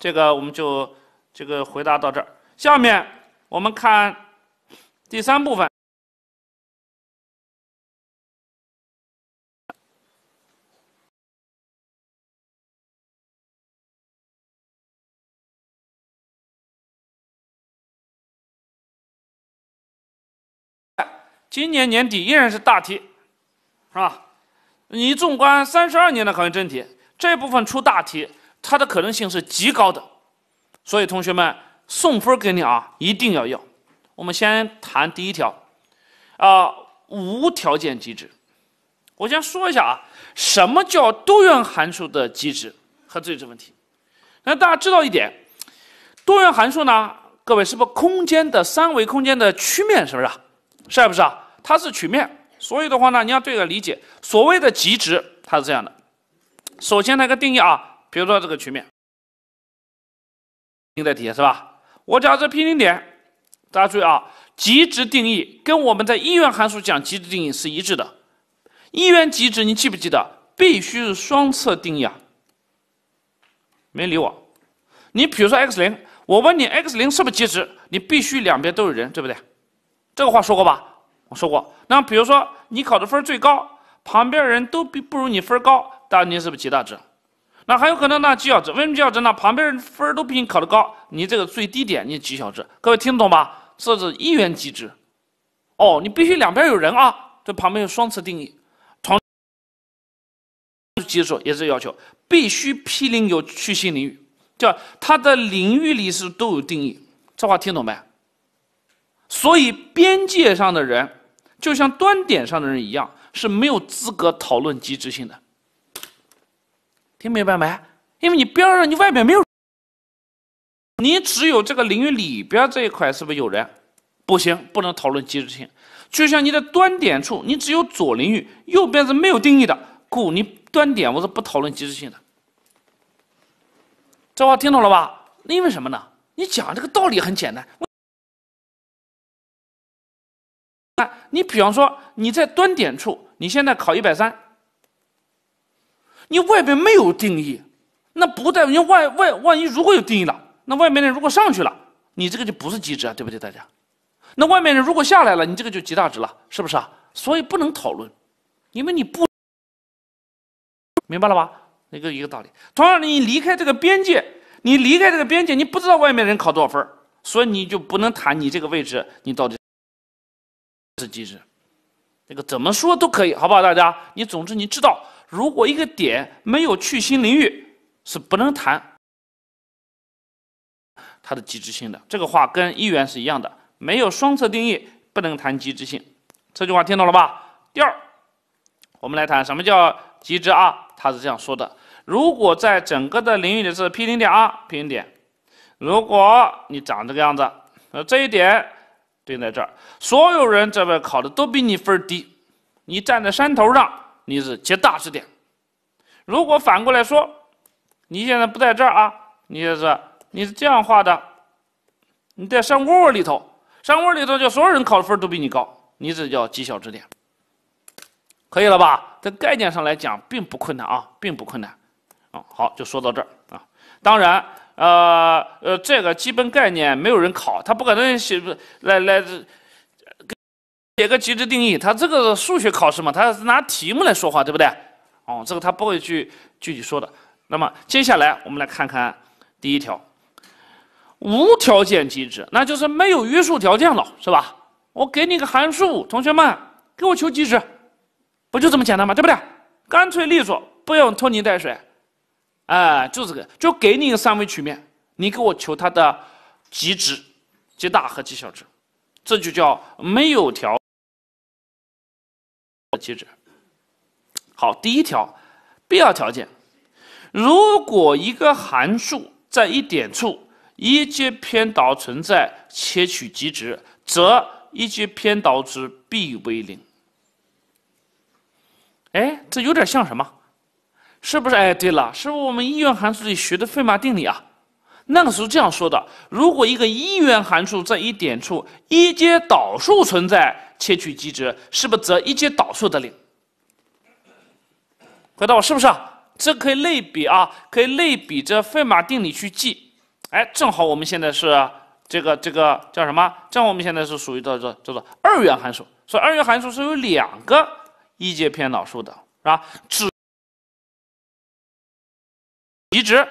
这个我们就这个回答到这儿。下面我们看第三部分。今年年底依然是大题，是吧？你纵观三十二年的考研真题，这部分出大题，它的可能性是极高的。所以同学们送分给你啊，一定要要。我们先谈第一条，啊，无条件机制。我先说一下啊，什么叫多元函数的机制和最值问题？那大家知道一点，多元函数呢，各位是不是空间的三维空间的曲面？是不是？是不是啊？它是曲面，所以的话呢，你要对个理解。所谓的极值，它是这样的。首先，它个定义啊，比如说这个曲面，定在底下是吧？我假设平行点，大家注意啊，极值定义跟我们在一元函数讲极值定义是一致的。一元极值，你记不记得？必须是双侧定义啊。没理我。你比如说 x 零，我问你 x 零是不是极值？你必须两边都有人，对不对？这个话说过吧？我说过。那比如说你考的分最高，旁边人都比不如你分高，大你是不是极大值？那还有可能呢，极小值。为什么极小值呢？旁边人分都比你考的高，你这个最低点你极小值。各位听懂吧？这是一元极值。哦，你必须两边有人啊，这旁边有双侧定义。同基数也是要求，必须 P 零有去心领域，叫它的领域里是都有定义。这话听懂没？所以边界上的人，就像端点上的人一样，是没有资格讨论极值性的。听明白没？因为你边上、你外边没有，你只有这个领域里边这一块是不是有人？不行，不能讨论极值性。就像你的端点处，你只有左领域，右边是没有定义的，故你端点我是不讨论极值性的。这话听懂了吧？因为什么呢？你讲这个道理很简单。你比方说你在端点处，你现在考一百三，你外边没有定义，那不代表你外外万一如果有定义了，那外面人如果上去了，你这个就不是极值啊，对不对，大家？那外面人如果下来了，你这个就极大值了，是不是啊？所以不能讨论，因为你不明白了吧？一个一个道理。同样，你离开这个边界，你离开这个边界，你不知道外面人考多少分，所以你就不能谈你这个位置，你到底。是机制，这个怎么说都可以，好不好？大家，你总之你知道，如果一个点没有去心领域，是不能谈它的极值性的。这个话跟一元是一样的，没有双侧定义，不能谈极值性。这句话听懂了吧？第二，我们来谈什么叫极值啊？他是这样说的：如果在整个的领域里是 P 零点啊，P 零点，如果你长这个样子，那这一点。定在这儿，所有人这边考的都比你分低，你站在山头上，你是极大值点。如果反过来说，你现在不在这儿啊，你是你是这样画的，你在山窝窝里头，山窝里头就所有人考的分都比你高，你这叫极小值点，可以了吧？在概念上来讲，并不困难啊，并不困难。啊，好，就说到这儿啊，当然。呃呃，这个基本概念没有人考，他不可能写来来写个极值定义，他这个数学考试嘛，他是拿题目来说话，对不对？哦，这个他不会去具体说的。那么接下来我们来看看第一条，无条件极值，那就是没有约束条件了，是吧？我给你个函数，同学们给我求极值，不就这么简单吗？对不对？干脆利索，不用拖泥带水。哎，就这个，就给你一个三维曲面，你给我求它的极值、极大和极小值，这就叫没有条极值。好，第一条必要条件：如果一个函数在一点处一阶偏导存在且取极值，则一阶偏导值必为零。哎，这有点像什么？是不是？哎，对了，是不是我们一元函数里学的费马定理啊？那个时候这样说的：如果一个一元函数在一点处一阶导数存在，切取极值，是不是则一阶导数的零？回答我，是不是啊？这可以类比啊，可以类比着费马定理去记。哎，正好我们现在是这个这个叫什么？正好我们现在是属于叫做叫做二元函数，所以二元函数是有两个一阶偏导数的，是吧？只极值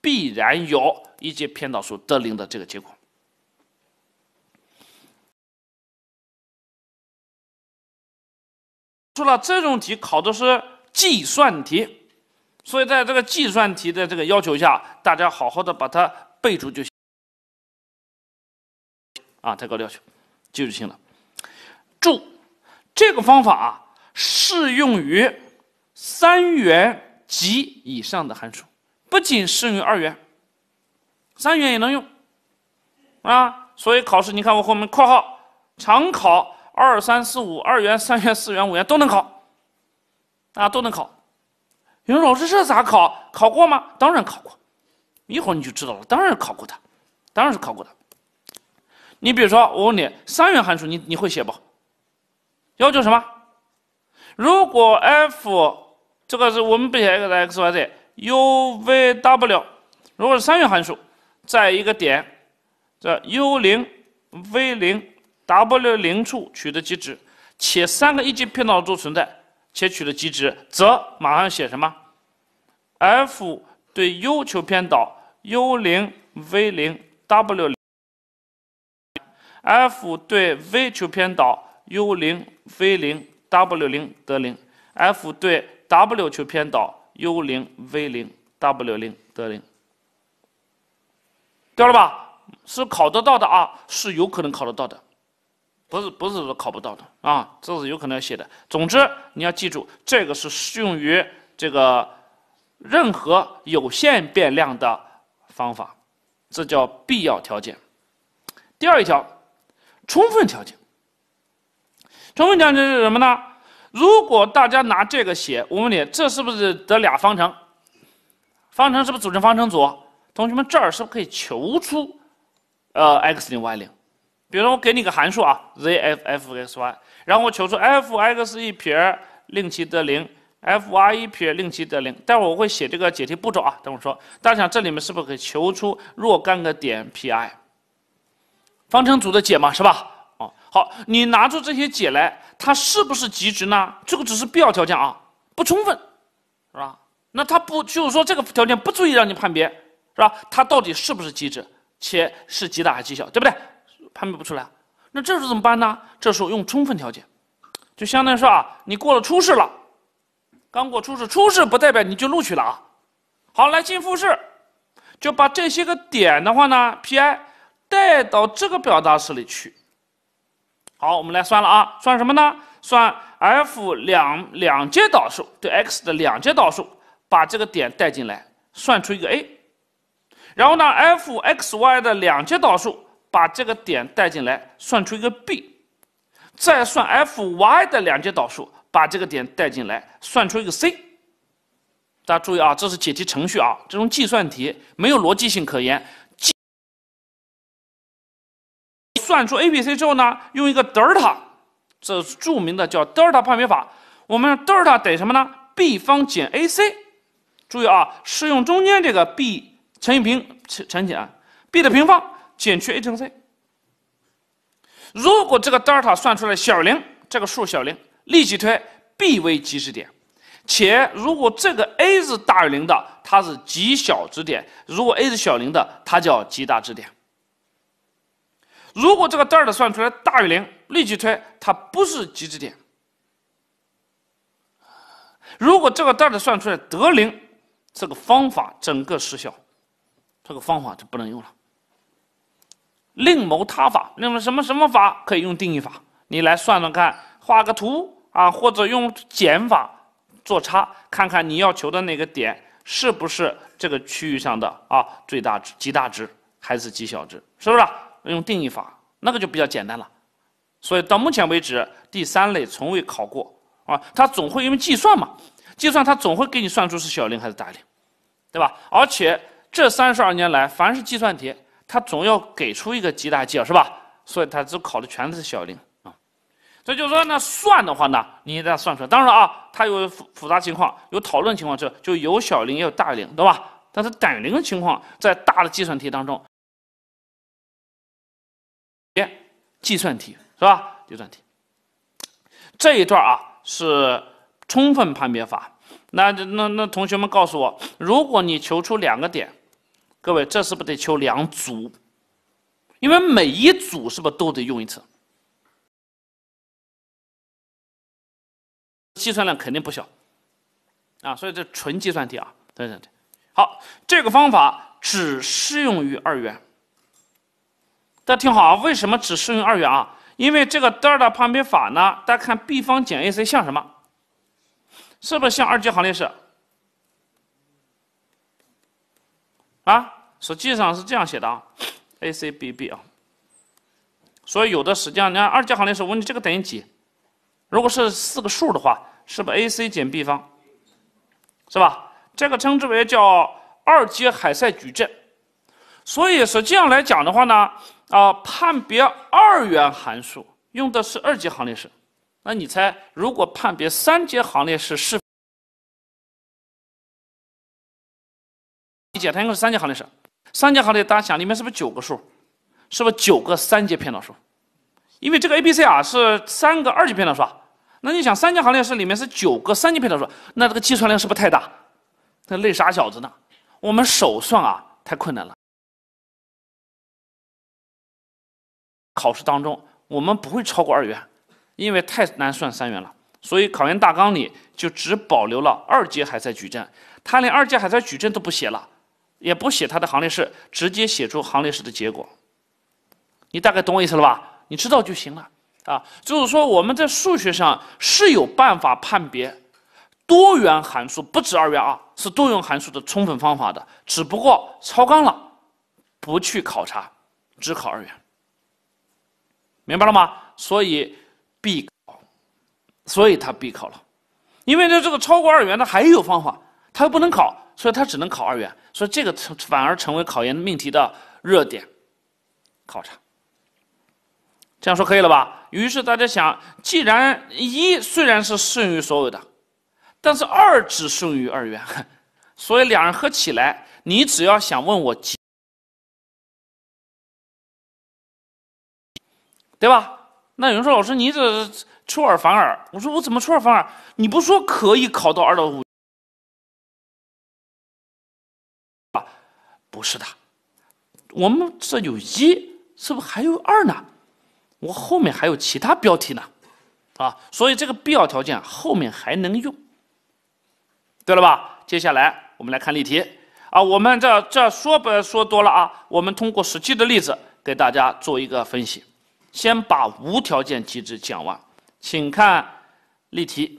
必然有一阶偏导数得零的这个结果。说了，这种题考的是计算题，所以在这个计算题的这个要求下，大家好好的把它背住就行。啊，太高要求，记住行了。注，这个方法啊，适用于三元及以上的函数，不仅适用于二元，三元也能用。啊，所以考试你看我后面括号常考。二三四五，二元、三元、四元、五元都能考，啊，都能考。有人老师这咋考？考过吗？当然考过，一会儿你就知道了。当然考过的，当然是考过的。你比如说，我问你，三元函数你你会写不？要求什么？如果 f 这个是我们不写 x x y z u v w，如果是三元函数，在一个点，这 u 零 v 零。W 零处取得极值，且三个一级偏导数存在，且取得极值，则马上写什么？F 对 U 求偏导，U 零 V 零 W 零，F 对 V 求偏导，U 零 V 零 W 零得零，F 对 W 求偏导，U 零 V 零 W 零得零，对了吧？是考得到的啊，是有可能考得到的。不是不是说考不到的啊，这是有可能要写的。总之你要记住，这个是适用于这个任何有限变量的方法，这叫必要条件。第二一条，充分条件。充分条件是什么呢？如果大家拿这个写，我问你，这是不是得俩方程？方程是不是组成方程组？同学们，这儿是不是可以求出呃 x 零 y 零？比如说我给你个函数啊，z f f x y，然后我求出 f x 一撇令其得零，f y 一撇令其得零。待会儿我会写这个解题步骤啊。等会儿说，大家想这里面是不是可以求出若干个点 P i？方程组的解嘛，是吧？哦，好，你拿出这些解来，它是不是极值呢？这个只是必要条件啊，不充分，是吧？那它不就是说这个条件不足以让你判别，是吧？它到底是不是极值，且是极大还是极小，对不对？判别不出来，那这时候怎么办呢？这时候用充分条件，就相当于说啊，你过了初试了，刚过初试，初试不代表你就录取了啊。好，来进复试，就把这些个点的话呢，Pi 带到这个表达式里去。好，我们来算了啊，算什么呢？算 f 两两阶导数对 x 的两阶导数，把这个点带进来，算出一个 a。然后呢，f x y 的两阶导数。把这个点带进来，算出一个 b，再算 f y 的两阶导数，把这个点带进来，算出一个 c。大家注意啊，这是解题程序啊，这种计算题没有逻辑性可言。算出 a、b、c 之后呢，用一个德尔塔，这是著名的叫德尔塔判别法。我们德尔塔等于什么呢？b 方减 ac。注意啊，是用中间这个 b 乘以平乘乘减 b 的平方。减去 a 乘 c，如果这个德尔塔算出来小于零，这个数小于零，立即推 b 为极值点，且如果这个 a 是大于零的，它是极小值点；如果 a 是小零的，它叫极大值点。如果这个德尔塔算出来大于零，立即推它不是极值点。如果这个德尔塔算出来得零，这个方法整个失效，这个方法就不能用了。另谋他法，那么什么什么法可以用定义法？你来算算看，画个图啊，或者用减法做差，看看你要求的那个点是不是这个区域上的啊最大值、极大值还是极小值？是不是？用定义法那个就比较简单了。所以到目前为止，第三类从未考过啊，它总会因为计算嘛，计算它总会给你算出是小零还是大零，对吧？而且这三十二年来，凡是计算题。它总要给出一个极大极小，是吧？所以它只考的全是小零啊。这就是说，呢，算的话呢，你得算出来。当然啊，它有复复杂情况，有讨论情况，这就有小零也有大零，对吧？但是等零的情况在大的计算题当中，计算题是吧？计算题这一段啊是充分判别法。那那那同学们告诉我，如果你求出两个点，各位这是不得求两组？因为每一组是不是都得用一次？计算量肯定不小啊，所以这纯计算题啊，对对对。好，这个方法只适用于二元。大家听好啊，为什么只适用二元啊？因为这个德尔塔判别法呢，大家看 B 方减 AC 像什么？是不是像二阶行列式？啊，实际上是这样写的啊，ACBB 啊。所以有的实际上，你看二阶行列式，我问你这个等于几？如果是四个数的话，是不 AC 减 B 方？是吧？这个称之为叫二阶海塞矩阵，所以实际上来讲的话呢，啊，判别二元函数用的是二阶行列式。那你猜，如果判别三阶行列式是？解，它应该是三阶行列式。三阶行列，大家想里面是不是九个数？是不是九个三阶偏导数？因为这个 A、B、C 啊是三个二阶偏导数啊。那你想，三阶行列式里面是九个三阶偏导数，那这个计算量是不是太大？那累傻小子呢？我们手算啊，太困难了。考试当中我们不会超过二元，因为太难算三元了。所以考研大纲里就只保留了二阶海塞矩阵，它连二阶海塞矩阵都不写了，也不写它的行列式，直接写出行列式的结果。你大概懂我意思了吧？你知道就行了啊。就是说我们在数学上是有办法判别。多元函数不止二元啊，是多元函数的充分方法的，只不过超纲了，不去考察，只考二元，明白了吗？所以必考，所以它必考了，因为呢这个超过二元的还有方法，它又不能考，所以它只能考二元，所以这个成反而成为考研命题的热点考察。这样说可以了吧？于是大家想，既然一虽然是适用于所有的。但是二只适用于二元，所以两人合起来，你只要想问我几，对吧？那有人说老师你这出尔反尔，我说我怎么出尔反尔？你不说可以考到二到五不是的，我们这有一，是不是还有二呢？我后面还有其他标题呢，啊，所以这个必要条件后面还能用。对了吧？接下来我们来看例题啊。我们这这说不说多了啊？我们通过实际的例子给大家做一个分析。先把无条件机制讲完，请看例题。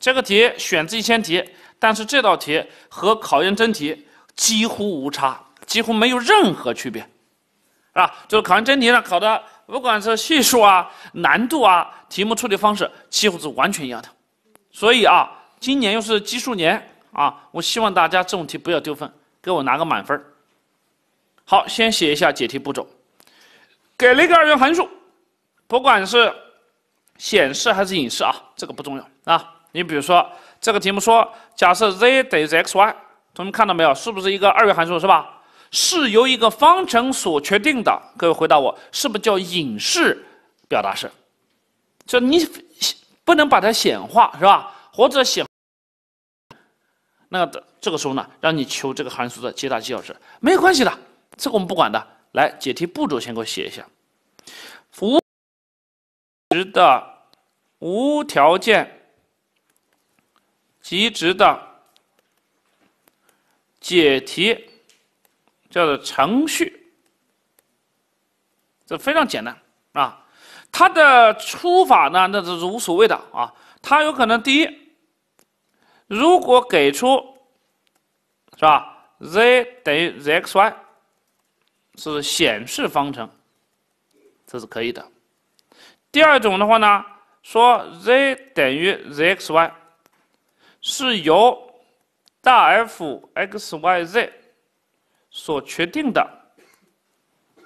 这个题选自一千题，但是这道题和考研真题几乎无差，几乎没有任何区别，是吧？就是考研真题呢，考的不管是系数啊、难度啊、题目处理方式，几乎是完全一样的。所以啊。今年又是奇数年啊！我希望大家这种题不要丢分，给我拿个满分。好，先写一下解题步骤。给了一个二元函数，不管是显示还是隐示啊，这个不重要啊。你比如说这个题目说，假设 z 等于 xy，同学们看到没有？是不是一个二元函数是吧？是由一个方程所确定的。各位回答我，是不是叫隐式表达式？就你不能把它显化是吧？或者显。那的这个时候呢，让你求这个函数的极大极小值，没关系的，这个我们不管的。来，解题步骤先给我写一下，无值的无条件极值的解题叫做程序，这非常简单啊。它的出法呢，那是无所谓的啊。它有可能第一。如果给出是吧，z 等于 zxy 是显示方程，这是可以的。第二种的话呢，说 z 等于 zxy 是由大 F x y z 所确定的，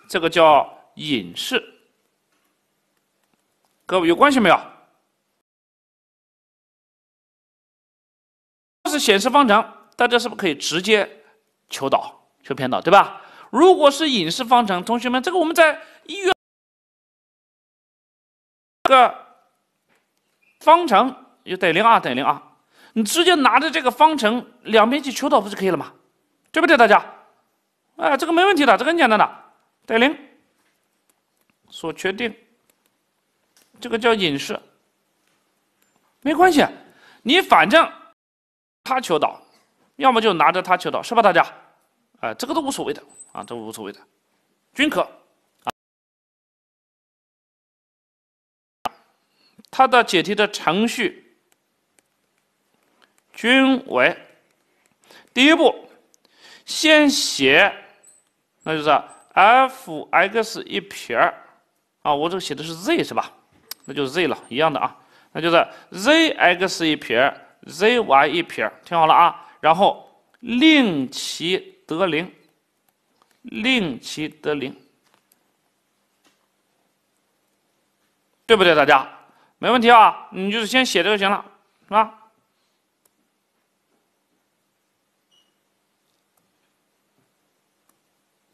这个叫隐式。各位有关系没有？是显示方程，大家是不是可以直接求导、求偏导，对吧？如果是隐式方程，同学们，这个我们在一元个方程就等于零啊，等于零啊，你直接拿着这个方程两边去求导不就可以了吗？对不对，大家？哎，这个没问题的，这个很简单的，等于零，所确定，这个叫隐式，没关系，你反正他求导，要么就拿着他求导，是吧，大家？哎，这个都无所谓的。啊，都无所谓的，均可。啊，它的解题的程序均为：第一步，先写，那就是 f(x) 一撇儿啊，我这个写的是 z 是吧？那就是 z 了，一样的啊，那就是 z(x) 一撇 z(y) 一撇听好了啊，然后令其得零。令其得零，对不对？大家没问题啊？你就是先写这就行了，是吧？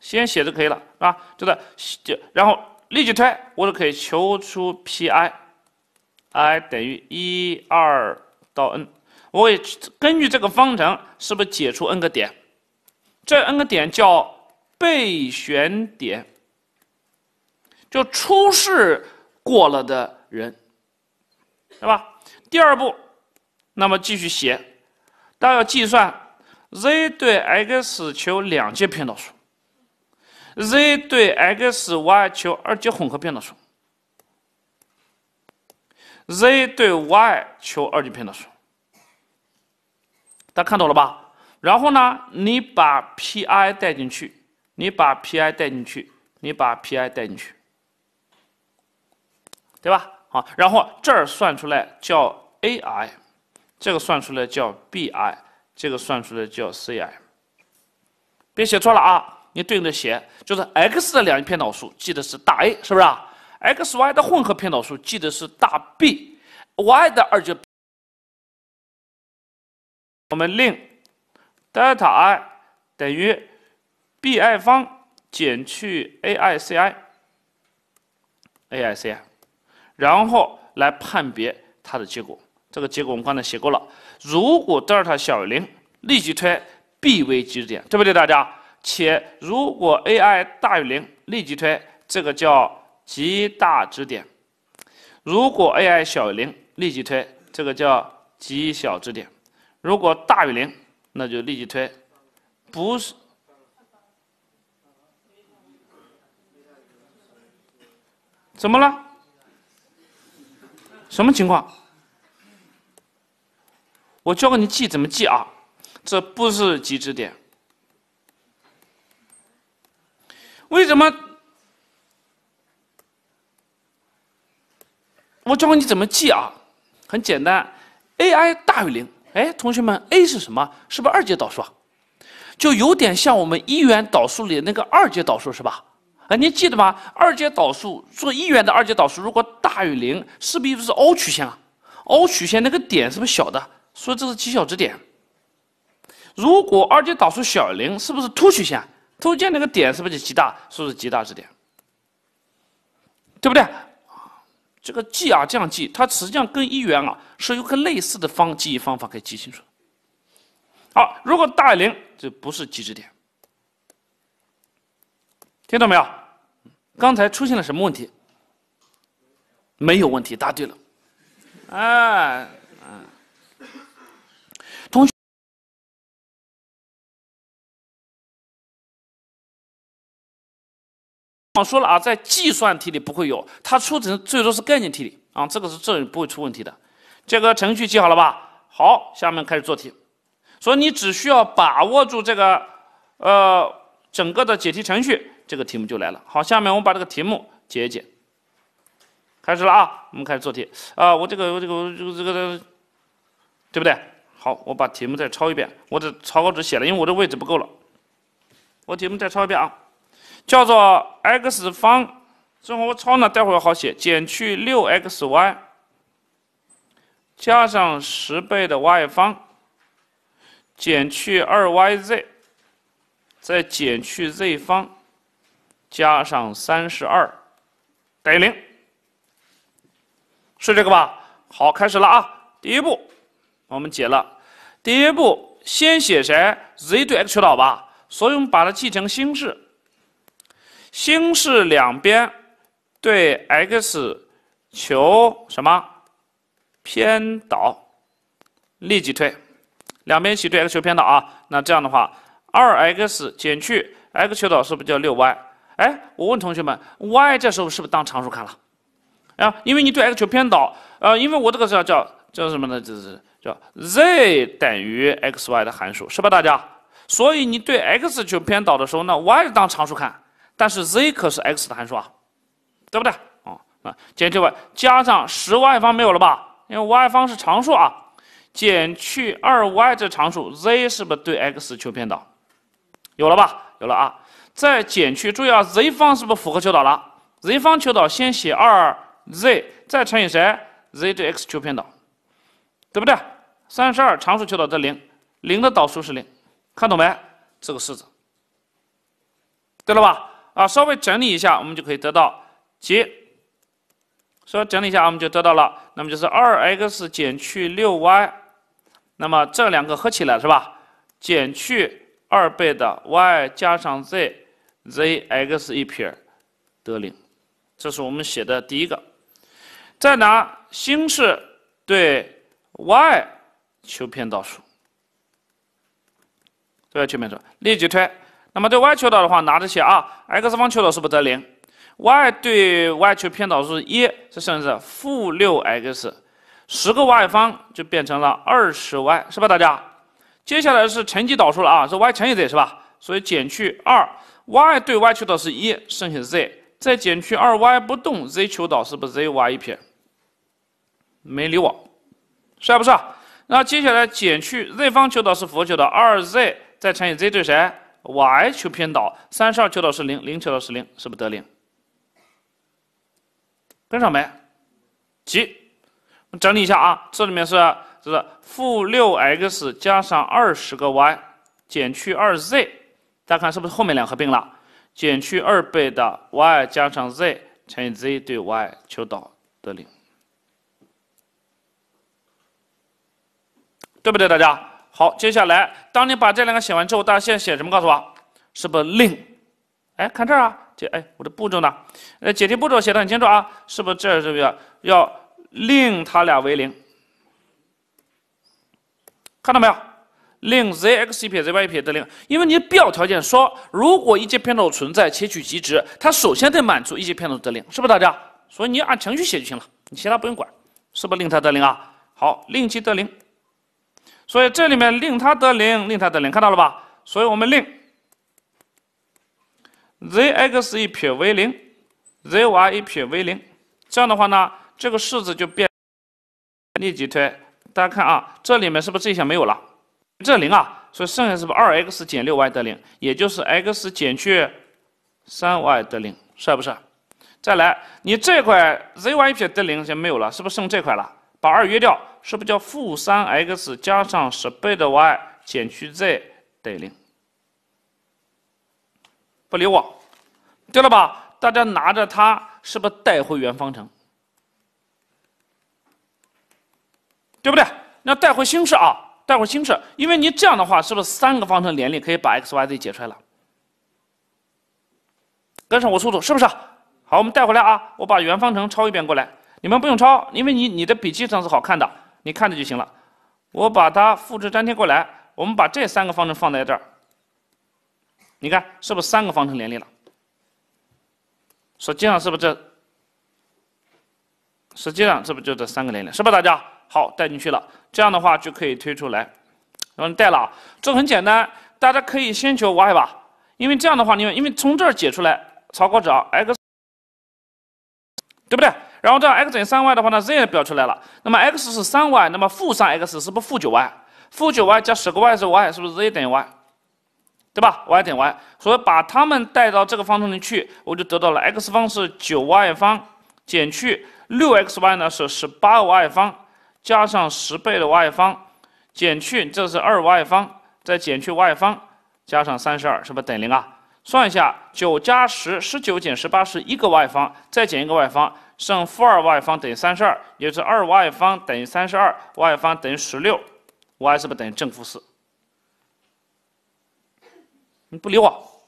先写就可以了，是吧？就是就然后立即推，我就可以求出 Pi，i 等于一二到 n，我也根据这个方程，是不是解出 n 个点？这 n 个点叫。备选点，就初试过了的人，对吧？第二步，那么继续写，大家要计算 z 对 x 求两阶偏导数，z 对 x、y 求二阶混合偏导数，z 对 y 求二阶偏导数，大家看懂了吧？然后呢，你把 Pi 带进去。你把 Pi 带进去，你把 Pi 带进去，对吧？好，然后这儿算出来叫 Ai，这个算出来叫 Bi，这个算出来叫 Ci。别写错了啊！你对应着写，就是 x 的两极偏导数记得是大 A，是不是啊？x、y 的混合偏导数记得是大 B，y 的二阶，我们令德尔塔 i 等于。bi 方减去 aici，aici，然后来判别它的结果。这个结果我们刚才写过了。如果德尔塔小于零，立即推 b 为极值点，对不对，大家？且如果 ai 大于零，立即推这个叫极大值点。如果 ai 小于零，立即推这个叫极小值点。如果大于零，那就立即推不是。怎么了？什么情况？我教给你记怎么记啊？这不是极值点。为什么？我教你怎么记啊？很简单，ai 大于零。哎，同学们，a 是什么？是不是二阶导数啊？就有点像我们一元导数里那个二阶导数，是吧？啊，你记得吗？二阶导数做一元的二阶导数，如果大于零，是不是是凹曲线啊？凹曲线那个点是不是小的？所以这是极小值点。如果二阶导数小于零，是不是凸曲线？凸曲线那个点是不是就极大？是不是极大值点，对不对？这个记啊，这样记，它实际上跟一元啊是有个类似的方记忆方法，可以记清楚。好，如果大于零，就不是极值点。听到没有？刚才出现了什么问题？没有问题，答对了。哎，我说了啊，在计算题里不会有，它出成最多是概念题里啊，这个是这不会出问题的。这个程序记好了吧？好，下面开始做题。所以你只需要把握住这个呃整个的解题程序。这个题目就来了。好，下面我们把这个题目解一解。开始了啊，我们开始做题啊。我这个，我这个，这个，这个，对不对？好，我把题目再抄一遍。我这草稿纸写了，因为我这位置不够了。我题目再抄一遍啊，叫做 x 方，正好我抄呢，待会儿好写。减去六 xy 加上十倍的 y 方减去二 yz 再减去 z 方加上三十二等于零，是这个吧？好，开始了啊！第一步我们解了，第一步先写谁？z 对 x 求导吧，所以我们把它记成新式。新式两边对 x 求什么偏导，立即推，两边一起对 x 求偏导啊。那这样的话，二 x 减去 x 求导是不是叫六 y？哎，我问同学们，y 这时候是不是当常数看了？啊，因为你对 x 求偏导，呃，因为我这个叫叫叫什么呢？就是叫 z 等于 xy 的函数，是吧，大家？所以你对 x 求偏导的时候，那 y 当常数看。但是 z 可是 x 的函数啊，对不对？哦，啊，减去 y 加上十 y 方没有了吧？因为 y 方是常数啊，减去二 y 这常数，z 是不是对 x 求偏导？有了吧？有了啊！再减去，注意啊，z 方是不是符合求导了？z 方求导先写二 z，再乘以谁？z 对 x 求偏导，对不对？三十二常数求导得零，零的导数是零，看懂没？这个式子，对了吧？啊，稍微整理一下，我们就可以得到解。稍微整理一下，我们就得到了，那么就是二 x 减去六 y，那么这两个合起来是吧？减去二倍的 y 加上 z，z x 一撇得零，这是我们写的第一个。再拿新式对 y 求偏导数，对 y 求偏导，立即推。那么对 y 求导的话，拿着写啊，x 方求导是不得零？y 对 y 求偏导数一，这剩下负六 x，十个 y 方就变成了二十 y，是吧？大家，接下来是乘积导数了啊，是 y 乘以 z 是吧？所以减去二，y 对 y 求导是一，剩下 z，再减去二 y 不动，z 求导是不是 z y 一撇？没理我，帅不是？那接下来减去 z 方求导是负求导二 z，再乘以 z 对谁？y 求偏导，三十二求导是零，零求导是零，是不是得零？跟上没？急，整理一下啊，这里面是这是负六 x 加上二十个 y 减去二 z，大家看是不是后面两合并了？减去二倍的 y 加上 z 乘以 z 对 y 求导得零，对不对，大家？好，接下来，当你把这两个写完之后，大家现在写什么？告诉我，是不是令？哎，看这儿啊，解哎，我的步骤呢？呃，解题步骤写的很清楚啊，是不是这是不是要要令它俩为零？看到没有？令 z x 一撇 z y 一撇得零，因为你必要条件说，如果一阶偏导存在且取极值，它首先得满足一阶偏导得零，是不是大家？所以你按程序写就行了，你其他不用管，是不是令它得零啊？好，令其得零。所以这里面令它得零，令它得零，看到了吧？所以我们令 z x 一撇为零，z y 一撇为零，这样的话呢，这个式子就变立即推。大家看啊，这里面是不是这一项没有了？这零啊，所以剩下是不是二 x 减六 y 得零？也就是 x 减去三 y 得零，是不是？再来，你这块 z y 一撇得零先没有了，是不是剩这块了？把二约掉，是不是叫负三 x 加上十倍的 y 减去 z 等于零？不理我，对了吧？大家拿着它，是不是带回原方程？对不对？那带回新式啊，带回新式，因为你这样的话，是不是三个方程联立可以把 x y z 解出来了？跟上我速度，是不是？好，我们带回来啊，我把原方程抄一遍过来。你们不用抄，因为你你的笔记上是好看的，你看着就行了。我把它复制粘贴过来，我们把这三个方程放在这儿，你看是不是三个方程联立了？实际上是不是这？实际上是不是就这三个联立？是吧？大家好，带进去了，这样的话就可以推出来。然后带了，这很简单，大家可以先求 y 吧，因为这样的话，你们因为从这儿解出来，草稿纸啊，x，对不对？然后这 x 等于三 y 的话呢，z 也标出来了。那么 x 是三 y，那么负三 x 是不是负九 y？负九 y 加十个 y 是 y，是不是 z 等于 y？对吧？y 等于 y，所以把它们带到这个方程里去，我就得到了 x 方是九 y 方减去六 x y 呢是十八 y 方加上十倍的 y 方减去这是二 y 方再减去 y 方加上三十二，是不是等于零啊？算一下，九加十，十九减十八是一个 y 方，再减一个 y 方，剩负二 y 方等于三十二，也就是二 y 方等于三十二，y 方等于十六，y 是不是等于正负四？你不理我，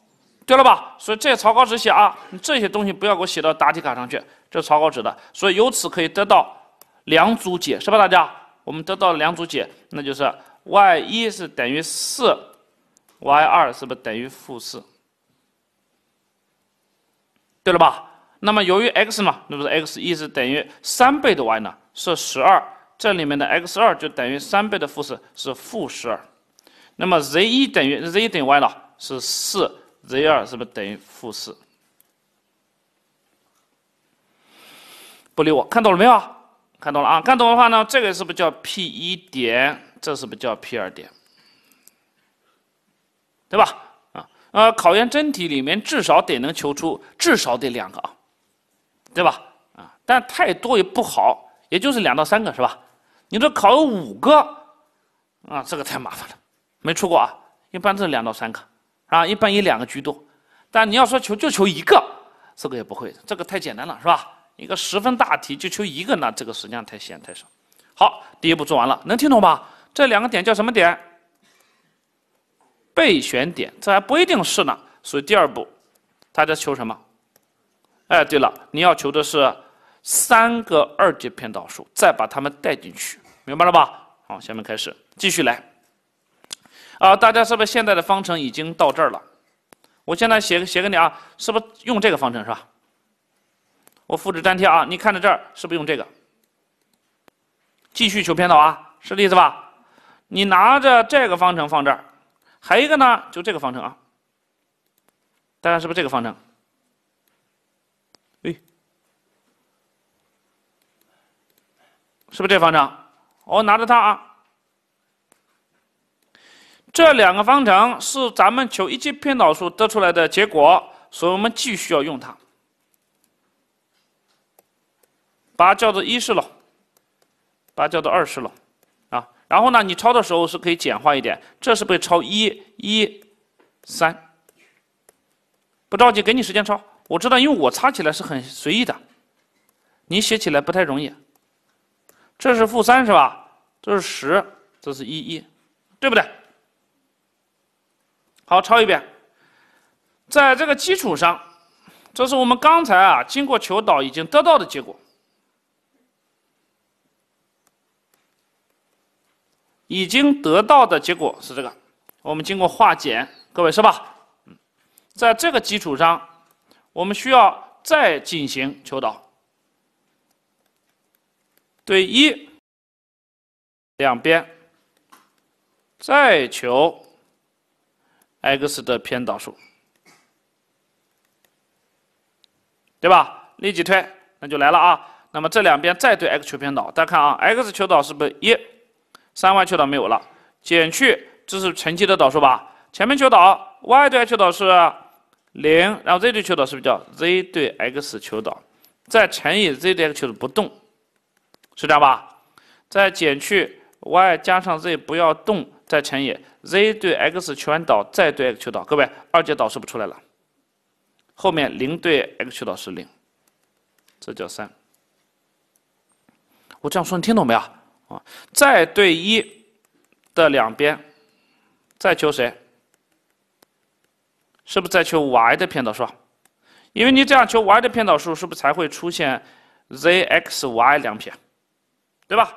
对了吧？所以这些草稿纸写啊，这些东西不要给我写到答题卡上去，这是草稿纸的。所以由此可以得到两组解，是吧？大家，我们得到两组解，那就是 y 一是等于四，y 二是不是等于负四？对了吧？那么由于 x 嘛，那不是 x 一是等于三倍的 y 呢？是十二，这里面的 x 二就等于三倍的负四，是负十二。那么 z 一等于 z 一等于 y 呢。是四 z 二是不是等于负四？不理我，看懂了没有？看懂了啊？看懂的话呢，这个是不是叫 P 一点？这是不是叫 P 二点？对吧？啊，呃，考研真题里面至少得能求出至少得两个啊，对吧？啊，但太多也不好，也就是两到三个是吧？你这考五个啊，这个太麻烦了，没出过啊，一般是两到三个。啊，一般以两个居多，但你要说求就求一个，这个也不会，这个太简单了，是吧？一个十分大题就求一个呢，这个实际上太显太少。好，第一步做完了，能听懂吧？这两个点叫什么点？备选点，这还不一定是呢。所以第二步，大家求什么？哎，对了，你要求的是三个二阶偏导数，再把它们带进去，明白了吧？好，下面开始继续来。啊，大家是不是现在的方程已经到这儿了？我现在写写给你啊，是不是用这个方程是吧？我复制粘贴啊，你看着这儿是不是用这个？继续求偏导啊，是这意思吧？你拿着这个方程放这儿，还一个呢，就这个方程啊。大家是不是这个方程？是不是这方程？我拿着它啊。这两个方程是咱们求一阶偏导数得出来的结果，所以我们继续要用它，把它叫做一式了，把它叫做二式了，啊，然后呢，你抄的时候是可以简化一点，这是不是抄一一三？不着急，给你时间抄。我知道，因为我擦起来是很随意的，你写起来不太容易。这是负三是吧？这是十，这是一一，对不对？好，抄一遍。在这个基础上，这是我们刚才啊经过求导已经得到的结果，已经得到的结果是这个。我们经过化简，各位是吧？在这个基础上，我们需要再进行求导，对一两边再求。x 的偏导数，对吧？立即推，那就来了啊。那么这两边再对 x 求偏导，大家看啊，x 求导是不是一？三 y 求导没有了，减去这是乘积的导数吧？前面求导 y 对 x 求导是零，然后 z 对求导是不是叫 z 对 x 求导？再乘以 z 对 x 求导不动，是这样吧？再减去 y 加上 z 不要动。再乘以 z 对 x 求完导，再对 x 求导，各位二阶导是不出来了。后面零对 x 求导是零，这叫三。我这样说你听懂没有？啊，再对一的两边，再求谁？是不是再求 y 的偏导数？因为你这样求 y 的偏导数，是不是才会出现 z x y 两撇？对吧？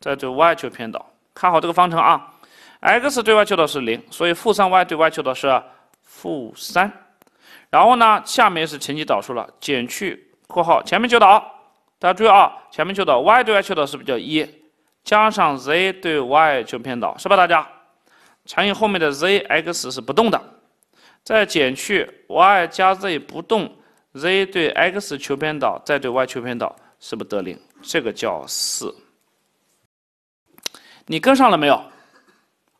再对 y 求偏导，看好这个方程啊。x 对 y 求导是零，所以负三 y 对 y 求导是负三。然后呢，下面是乘积导数了，减去括号前面求导，大家注意啊，前面求导 y 对 y 求导是不是叫一？加上 z 对 y 求偏导是吧？大家乘以后面的 z x 是不动的，再减去 y 加 z 不动，z 对 x 求偏导再对 y 求偏导是不是得零？这个叫四。你跟上了没有？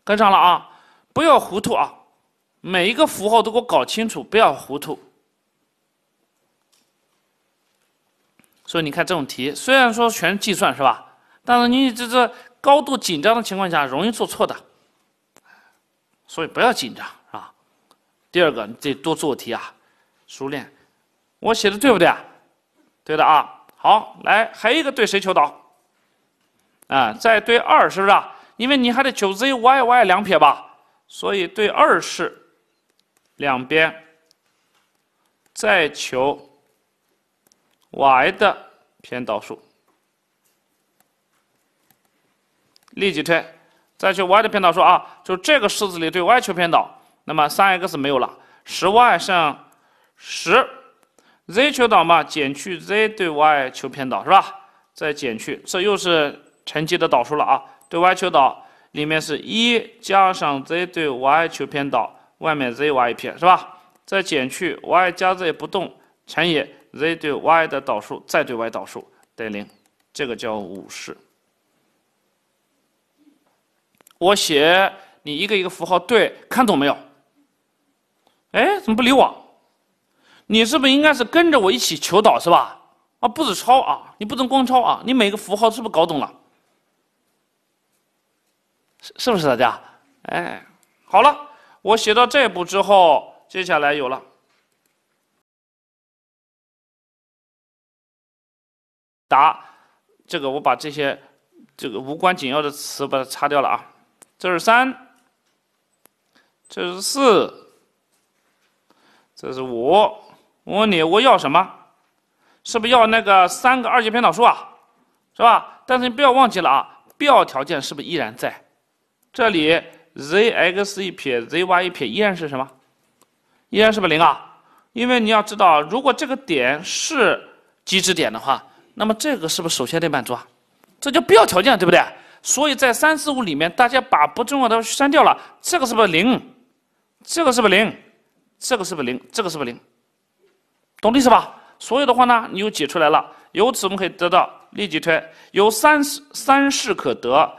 跟上了啊！不要糊涂啊！每一个符号都给我搞清楚，不要糊涂。所以你看这种题，虽然说全计算是吧，但是你这这高度紧张的情况下容易做错的，所以不要紧张，啊？第二个，你得多做题啊，熟练。我写的对不对啊？对的啊。好，来还有一个对谁求导？啊，再对二是不是啊？因为你还得求 z y y 两撇吧，所以对二是两边再求 y 的偏导数。立即推，再求 y 的偏导数啊，就这个式子里对 y 求偏导，那么三 x 没有了，十 y 剩十。z 求导嘛，减去 z 对 y 求偏导是吧？再减去，这又是乘积的导数了啊。对 y 求导里面是一加上 z 对 y 求偏导，外面 z y 一撇是吧？再减去 y 加 z 不动乘以 z 对 y 的导数，再对 y 导数等于零，这个叫五式。我写你一个一个符号对，看懂没有？哎，怎么不理我？你是不是应该是跟着我一起求导是吧？啊，不止抄啊，你不能光抄啊，你每个符号是不是搞懂了？是不是大家？哎，好了，我写到这步之后，接下来有了答，这个我把这些这个无关紧要的词把它擦掉了啊。这是三，这是四，这是五。我问你，我要什么？是不是要那个三个二阶偏导数啊？是吧？但是你不要忘记了啊，必要条件是不是依然在？这里 z x 一撇 z y 一撇依然是什么？依然是不是零啊？因为你要知道，如果这个点是极值点的话，那么这个是不是首先得满足啊？这叫必要条件，对不对？所以在三四五里面，大家把不重要的删掉了。这个是不是零？这个是不是零？这个是不是零？这个是不是零？懂意思吧？所有的话呢，你又解出来了。由此我们可以得到立即推，有三三式可得，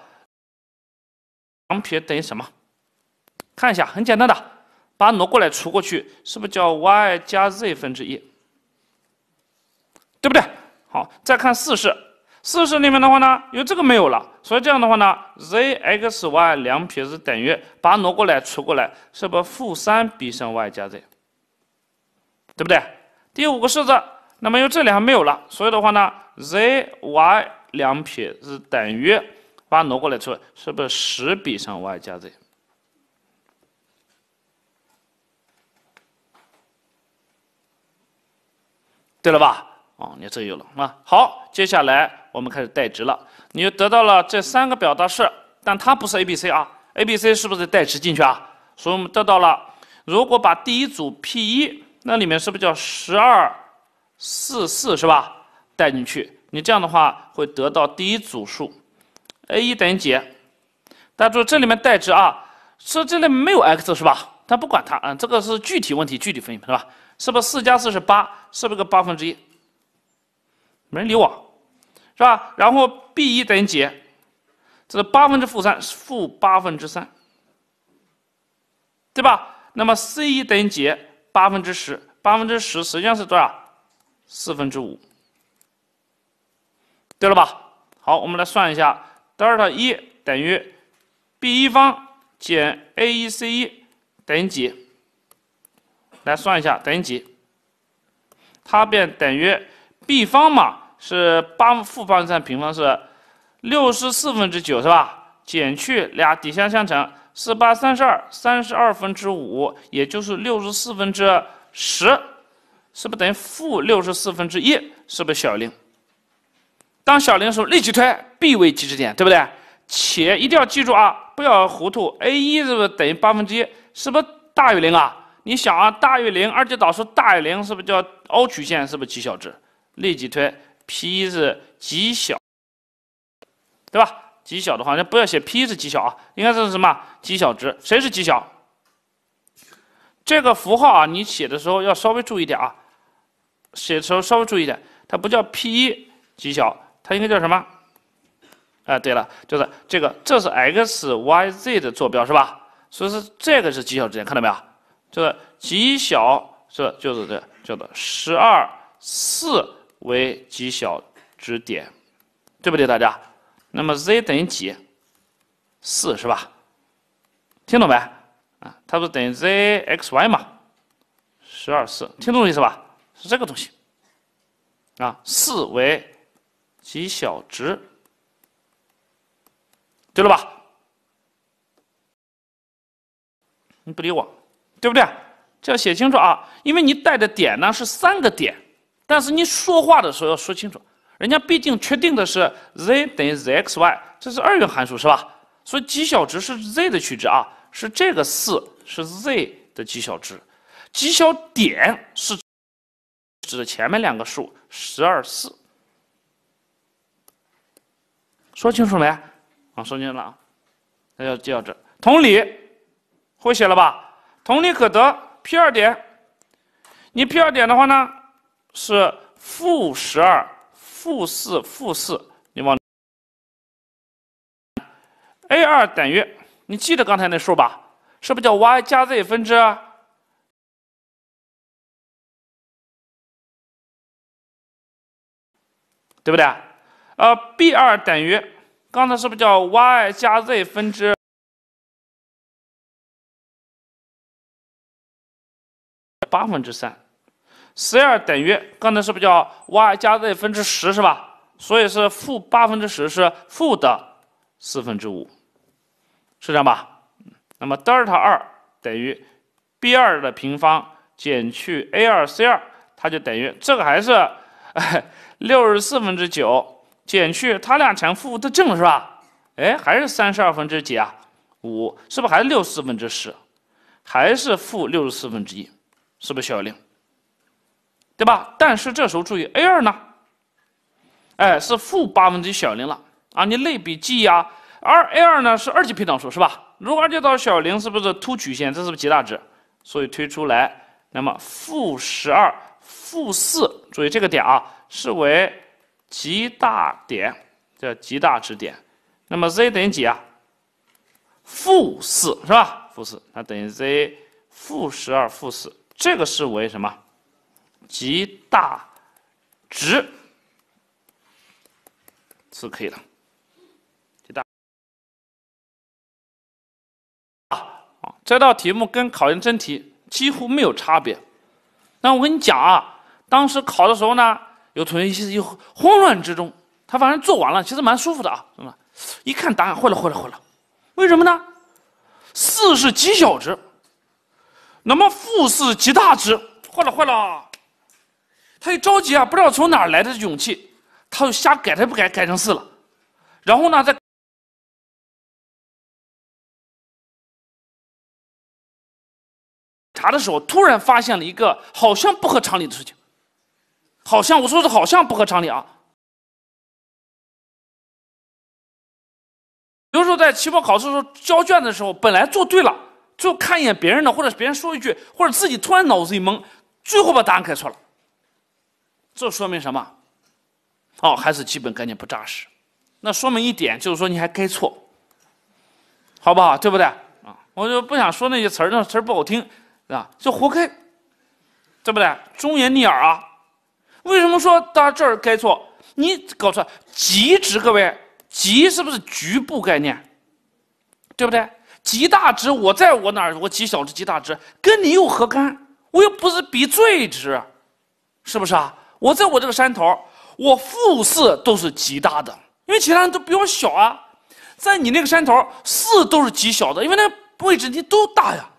两撇等于什么？看一下，很简单的，把它挪过来除过去，是不是叫 y 加 z 分之一？对不对？好，再看四式，四式里面的话呢，有这个没有了，所以这样的话呢，z x y 两撇是等于，把它挪过来除过来，是不是负三比上 y 加 z？对不对？第五个式子，那么因为这里还没有了，所以的话呢，z y 两撇是等于，把它挪过来出，是不是十比上 y 加 z？对了吧？哦，你这有了啊。好，接下来我们开始代值了。你就得到了这三个表达式，但它不是 a b c 啊，a b c 是不是代值进去啊？所以我们得到了，如果把第一组 p 一。那里面是不是叫十二四四是吧？带进去，你这样的话会得到第一组数，a 一等于几？大家注意这里面代值啊，是这里没有 x 是吧？但不管它啊，这个是具体问题，具体分析是吧？是不是四加四是八？是不是个八分之一？没人理我，是吧？然后 b 一等于几？这是八分之负三，负八分之三，对吧？那么 c 一等于几？八分之十，八分之十实际上是多少？四分之五，对了吧？好，我们来算一下，德尔塔一等于 b 一方减 a 一 c 一等于几？来算一下，等于几？它便等于 b 方嘛，是八负八分三平方是六十四分之九是吧？减去俩底下相乘。四八三十二，三十二分之五，也就是六十四分之十，是不是等于负六十四分之一？是不是小于零？当小零的时候，立即推 b 为极值点，对不对？且一定要记住啊，不要糊涂。a 一是不是等于八分之一？是不是大于零啊？你想啊，大于零，二阶导数大于零，是不是叫凹曲线？是不是极小值？立即推 p 一是极小，对吧？极小的话，那不要写 p 是极小啊，应该是什么极小值？谁是极小？这个符号啊，你写的时候要稍微注意点啊，写的时候稍微注意点，它不叫 p 一极小，它应该叫什么？哎，对了，就是这个，这是 x y z 的坐标是吧？所以说这个是极小值点，看到没有？就是极小，这就是这叫做十二四为极小值点，对不对，大家？那么 z 等于几？四是吧？听懂没？啊，它不是等于 z x y 嘛？十二四，听懂意思吧？是这个东西。啊，四为极小值，对了吧？你不理我，对不对？这要写清楚啊，因为你带的点呢是三个点，但是你说话的时候要说清楚，人家毕竟确定的是 z 等于 zxy，这是二元函数是吧？所以极小值是 z 的取值啊，是这个四是 z 的极小值，极小点是指的前面两个数十二四，说清楚没？啊，说清楚了啊，那要记到这。同理，会写了吧？同理可得。P 二点，你 P 二点的话呢，是负十二、负四、负四，你往 A 二等于，你记得刚才那数吧？是不是叫 y 加 z 分之？对不对？呃，B 二等于，刚才是不是叫 y 加 z 分之？八分之三，C 二等于刚才是不是叫 y 加 z 分之十是吧？所以是负八分之十是负的四分之五，是这样吧？那么德尔塔二等于 b 二的平方减去 a 二 c 二，它就等于这个还是 六十四分之九减去它俩乘负的正是吧？哎，还是三十二分之几啊？五是不是还是六十四分之十？还是负六十四分之一？是不是小于零？对吧？但是这时候注意，a 二呢？哎，是负八分之一小于零了啊！你类比记忆啊。而 a 二呢是二级配当数是吧？如果二级到小于零，是不是凸曲线？这是不是极大值？所以推出来，那么负十二、负四，注意这个点啊，是为极大点，叫极大值点。那么 z 等于几啊？负四是吧？负四，那等于 z 负十二、负四。这个是为什么？极大值是可以的，极大！这道题目跟考研真题几乎没有差别。那我跟你讲啊，当时考的时候呢，有同学一又慌乱之中，他反正做完了，其实蛮舒服的啊，是吧？一看答案，坏了坏了坏了，为什么呢？四是极小值。那么负是极大值，坏了坏了！他一着急啊，不知道从哪来的勇气，他就瞎改，他不改，改成四了。然后呢，在查的时候，突然发现了一个好像不合常理的事情，好像我说的好像不合常理啊。比如说在期末考试的时候交卷的时候，本来做对了。就看一眼别人的，或者别人说一句，或者自己突然脑子一懵，最后把答案改错了。这说明什么？哦，还是基本概念不扎实。那说明一点，就是说你还该错，好不好？对不对？啊，我就不想说那些词儿，那词儿不好听，啊，就活该，对不对？忠言逆耳啊！为什么说到这儿该错？你搞错，极值，各位，极是不是局部概念？对不对？极大值，我在我哪儿？我极小值、极大值，跟你又何干？我又不是比最值，是不是啊？我在我这个山头，我负四都是极大的，因为其他人都比我小啊。在你那个山头，四都是极小的，因为那位置你都大呀，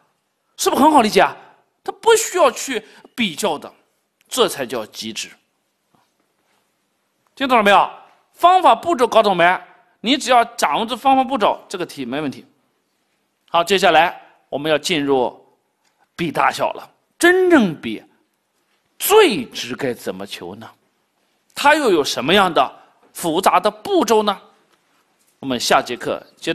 是不是很好理解啊？它不需要去比较的，这才叫极值。听懂了没有？方法步骤搞懂没？你只要掌握这方法步骤，这个题没问题。好，接下来我们要进入比大小了。真正比最值该怎么求呢？它又有什么样的复杂的步骤呢？我们下节课接。